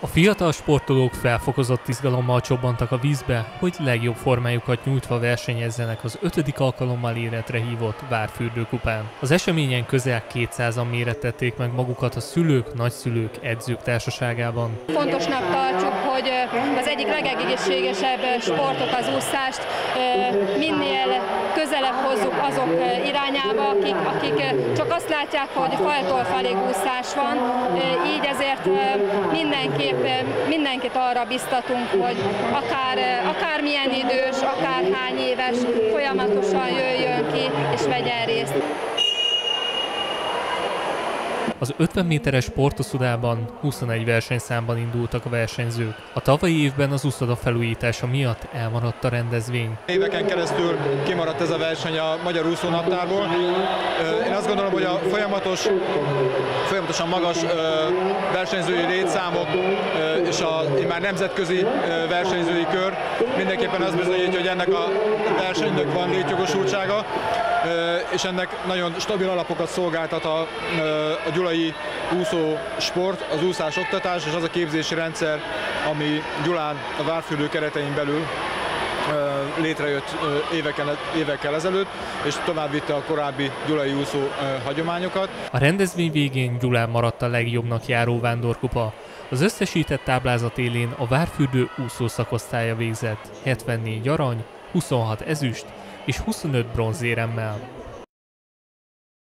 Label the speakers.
Speaker 1: A fiatal sportolók felfokozott izgalommal csobbantak a vízbe, hogy legjobb formájukat nyújtva versenyezzenek az ötödik alkalommal életre hívott Várfürdőkupán. Az eseményen közel 200-an mérettették meg magukat a szülők, nagyszülők, edzők társaságában.
Speaker 2: Fontosnak tartjuk, hogy az egyik legegészségesebb sportot, az úszást minél közelebb hozzuk azok irányába, akik, akik csak azt látják, hogy faltól falig úszás van, így ezért mindenképp mindenkit arra biztatunk, hogy akár, akármilyen idős, akár hány éves, folyamatosan jöjjön ki és vegyen részt.
Speaker 1: Az 50 méteres sportoszudában 21 versenyszámban indultak a versenyzők. A tavalyi évben az úszoda felújítása miatt elmaradt a rendezvény.
Speaker 3: Éveken keresztül kimaradt ez a verseny a Magyar Úszónaptárból. Én azt gondolom, hogy a folyamatos, folyamatosan magas versenyzői létszámok és a már nemzetközi versenyzői kör mindenképpen az bizonyítja, hogy ennek a versenynek van létjogosultsága, és ennek nagyon stabil alapokat szolgáltat a, a gyulai úszó sport, az úszás oktatás és az a képzési rendszer, ami Gyulán a Várfürdő keretein belül létrejött évekkel, évekkel ezelőtt, és tovább vitte a korábbi gyulai úszó hagyományokat.
Speaker 1: A rendezvény végén Gyulán maradt a legjobbnak járó vándorkupa. Az összesített táblázat élén a Várfürdő úszó szakosztálya végzett 74 arany, 26 ezüst és 25 bronzéremmel.